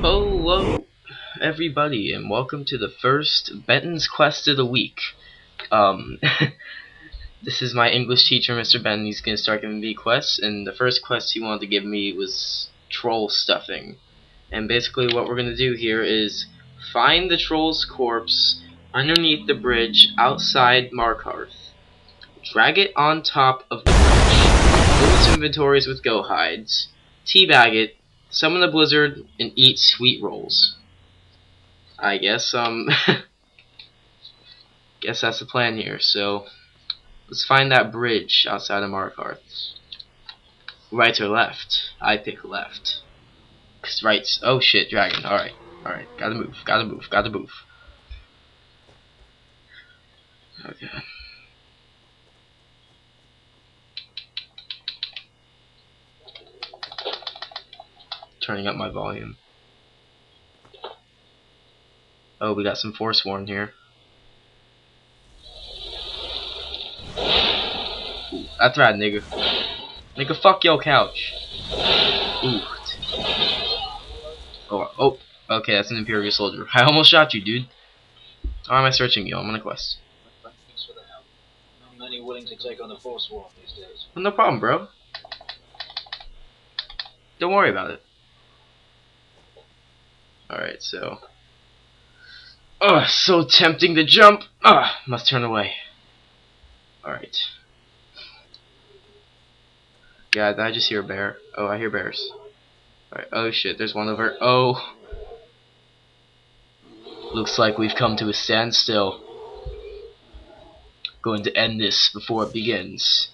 Hello, everybody, and welcome to the first Benton's Quest of the week. Um, this is my English teacher, Mr. Benton. He's gonna start giving me quests, and the first quest he wanted to give me was troll stuffing. And basically, what we're gonna do here is find the troll's corpse underneath the bridge outside Markarth. Drag it on top of the bridge. Fill its inventories with goat hides. Teabag it summon the blizzard, and eat sweet rolls. I guess, um, guess that's the plan here, so let's find that bridge outside of Markarth. Right or left? I pick left. Cause right's, oh shit, dragon, alright, alright, gotta move, gotta move, gotta move. Okay. Turning up my volume. Oh, we got some Forsworn here. Ooh, that's right, nigga. Nigga, fuck your couch. Ooh. Oh, oh, okay, that's an Imperial soldier. I almost shot you, dude. Why am I searching you? I'm on a quest. Well, no problem, bro. Don't worry about it. Alright, so. Ugh, so tempting to jump. Ugh, must turn away. Alright. God, I just hear a bear? Oh, I hear bears. Alright, oh shit, there's one over. Oh. Looks like we've come to a standstill. Going to end this before it begins.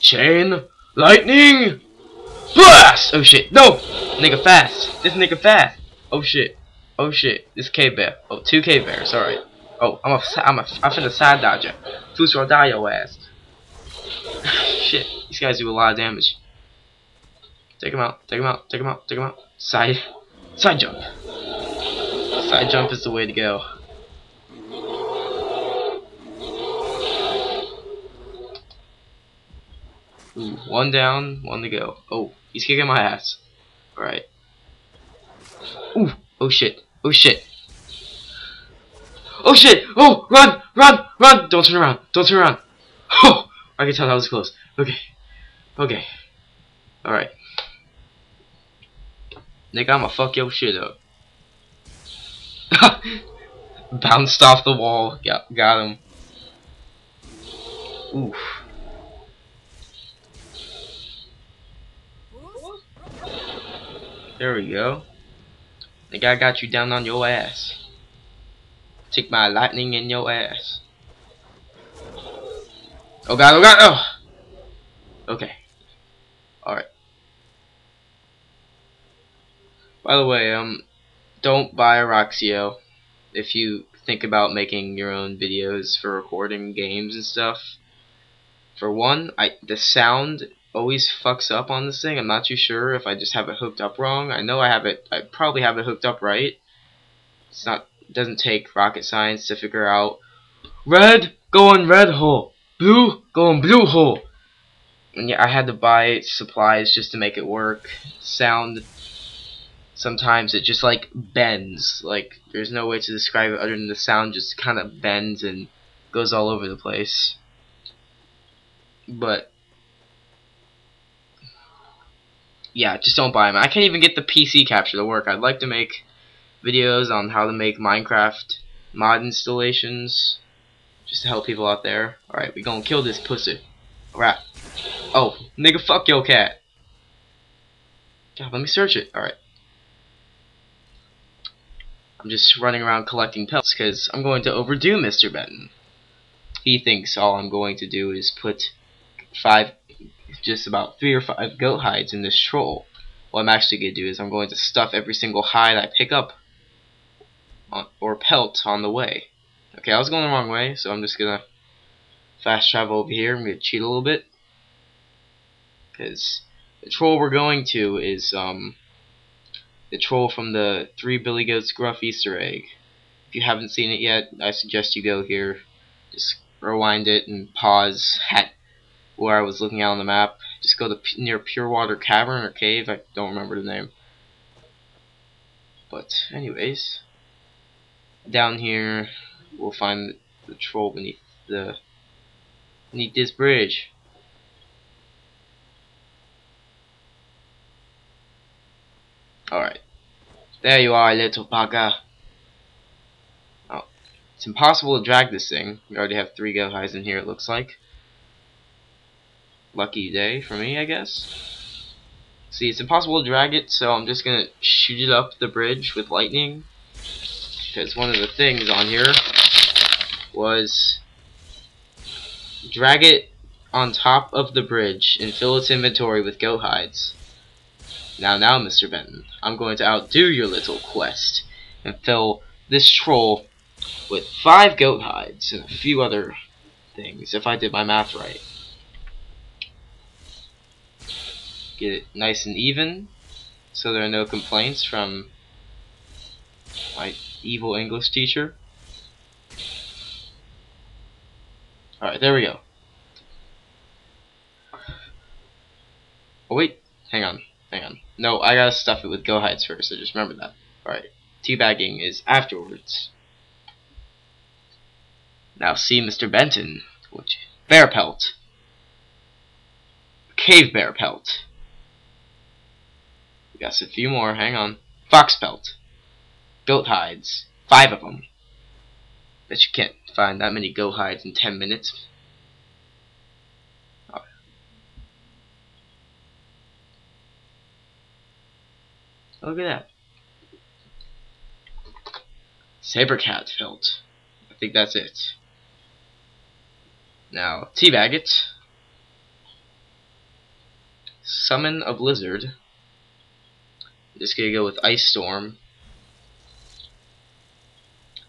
Chain lightning blast! Oh shit, no! Nigga fast. This nigga fast. Oh shit. Oh shit. This cave bear. Oh, two cave bears. Alright. Oh, I'm a, I'm a, I'm finna side dodger. Fools will die your ass. shit. These guys do a lot of damage. Take him out. Take him out. Take him out. Take him out. Side. Side jump. Side jump is the way to go. Ooh, one down, one to go. Oh, he's kicking my ass. Alright. Oh shit, oh shit. Oh shit! Oh, run, run, run! Don't turn around, don't turn around. Oh, I can tell that was close. Okay, okay, all right. Nigga, I'ma fuck your shit up. Bounced off the wall. Got, got him. Oof. There we go. Think I got you down on your ass. Take my lightning in your ass. Oh god, oh god, oh! Okay. Alright. By the way, um, don't buy a Roxio if you think about making your own videos for recording games and stuff. For one, I the sound always fucks up on this thing. I'm not too sure if I just have it hooked up wrong. I know I have it. I probably have it hooked up right. It's not. Doesn't take rocket science to figure out. Red, go in red hole. Blue, go in blue hole. And yeah, I had to buy supplies just to make it work. Sound. Sometimes it just like bends. Like there's no way to describe it other than the sound just kind of bends and goes all over the place. But yeah, just don't buy them. I can't even get the PC capture to work. I'd like to make videos on how to make Minecraft mod installations just to help people out there. Alright, we gonna kill this pussy. Alright. Oh, nigga, fuck your cat. God, let me search it. Alright. I'm just running around collecting pelts because I'm going to overdo Mr. Benton. He thinks all I'm going to do is put five just about three or five goat hides in this troll. What I'm actually going to do is I'm going to stuff every single hide I pick up on, or pelt on the way. Okay, I was going the wrong way, so I'm just going to fast travel over here. I'm going to cheat a little bit. Because the troll we're going to is um, the troll from the Three Billy Goats Gruff Easter egg. If you haven't seen it yet, I suggest you go here. Just rewind it and pause at where I was looking out on the map. Just go to near Pure Water Cavern or Cave. I don't remember the name. But anyways, down here we'll find the troll beneath the beneath this bridge. Alright. There you are, little bugger. Oh. It's impossible to drag this thing. We already have three go highs in here, it looks like. Lucky day for me, I guess. See, it's impossible to drag it, so I'm just gonna shoot it up the bridge with lightning. Because one of the things on here was drag it on top of the bridge and fill its inventory with goat hides. Now, now, Mr. Benton, I'm going to outdo your little quest and fill this troll with five goat hides and a few other things, if I did my math right. Get it nice and even, so there are no complaints from my evil English teacher. Alright, there we go. Oh wait, hang on. Hang on. No, I gotta stuff it with goat hides first, so just remember that. Alright. Teabagging is afterwards. Now see Mr. Benton. Bear pelt. Cave bear pelt. Got a few more, hang on. Fox pelt. Goat hides. Five of them. Bet you can't find that many goat hides in ten minutes. Oh. Look at that. Saber cat pelt. I think that's it. Now, teabag it. Summon a blizzard. Just gonna go with Ice Storm.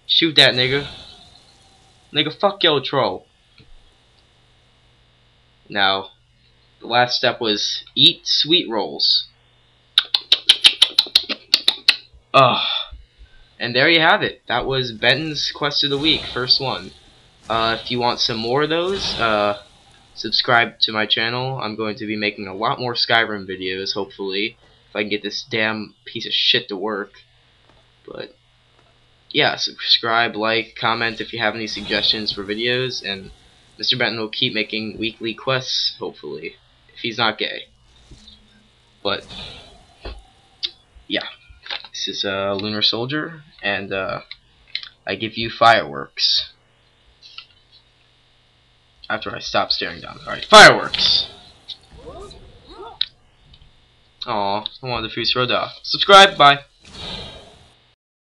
Shoot that nigga. Nigga, fuck yo troll. Now, the last step was eat sweet rolls. Ugh. And there you have it. That was Benton's Quest of the Week, first one. Uh, if you want some more of those, uh, subscribe to my channel. I'm going to be making a lot more Skyrim videos, hopefully, if I can get this damn piece of shit to work. But, yeah, subscribe, like, comment if you have any suggestions for videos, and Mr. Benton will keep making weekly quests, hopefully, if he's not gay. But, yeah. This is a uh, Lunar Soldier, and uh, I give you fireworks. After I stop staring down. Alright, fireworks! Aw, I wanted to Fus Ro Dah. Subscribe, bye!